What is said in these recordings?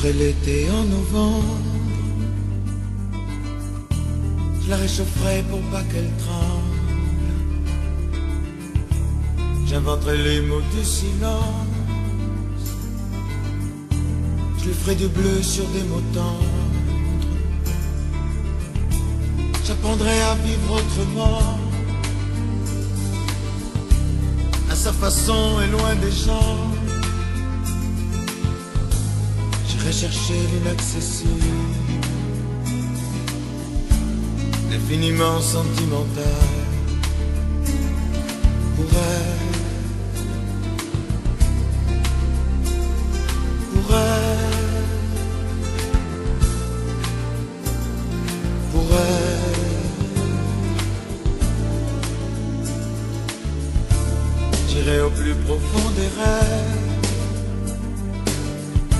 J'aurai l'été en novembre. Je la réchaufferai pour pas qu'elle tremble. J'inventerai les mots du silence. Je lui ferai du bleu sur des mots tendres. J'apprendrai à vivre autrement. À sa façon et loin des gens. J'irai chercher l'inaccessible, l'infiniment sentimental. Pour elle, pour elle, pour elle. J'irai au plus profond des rêves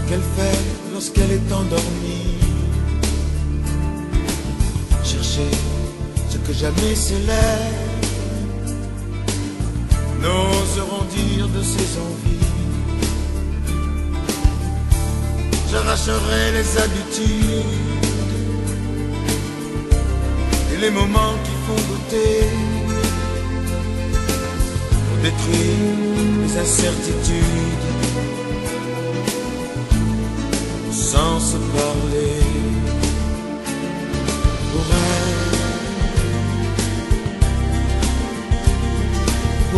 qu'elle fait lorsqu'elle est endormie. Chercher ce que jamais ses lèvres n'oseront dire de ses envies. J'arracherai les habitudes et les moments qui font goûter pour détruire les incertitudes.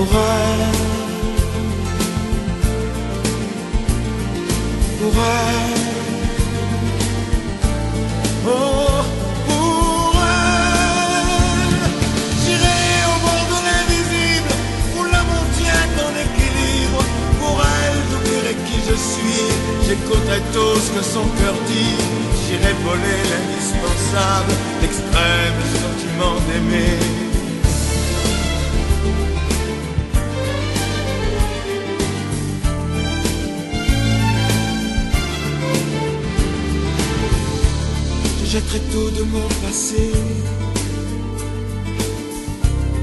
Pour elle, pour elle. Oh, elle, j'irai au bord de l'invisible où l'amour tient en équilibre. Pour elle, j'oublierai qui je suis. J'écouterai tout ce que son cœur dit. J'irai voler l'indispensable, l'extrême sentiment d'aimer. Jetterai tout de mon passé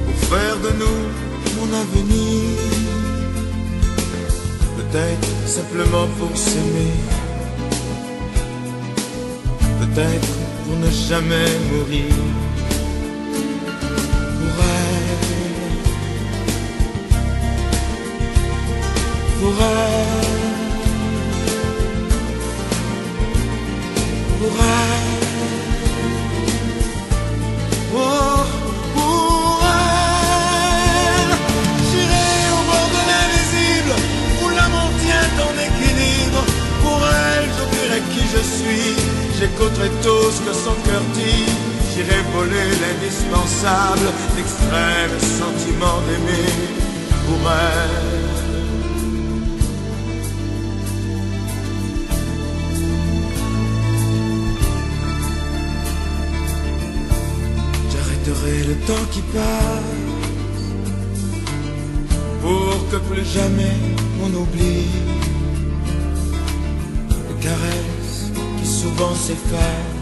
pour faire de nous mon avenir peut-être simplement pour s'aimer, peut-être pour ne jamais mourir. Pour elle, pour elle, pour elle. J'écouterai tout ce que son cœur dit. J'irai voler l'indispensable, l'extrême sentiment d'aimer. Pour elle. J'arrêterai le temps qui passe pour que plus jamais on oublie les caresses qui souvent